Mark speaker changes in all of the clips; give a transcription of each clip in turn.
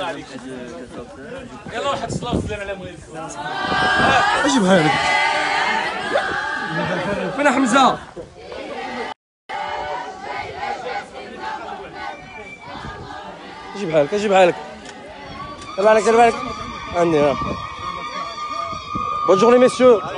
Speaker 1: الله يلا واحد الصلاه والسلام على مولي
Speaker 2: اجيبها لك
Speaker 3: فين حمزه
Speaker 2: اجيبها لك اجيبها لك دابا عليك دابا عليك عندي ها
Speaker 4: بون جورني ميسيو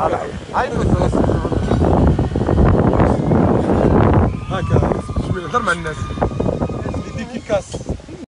Speaker 4: ايوه هكا شويه نهضر مع الناس اللي ديفيكاس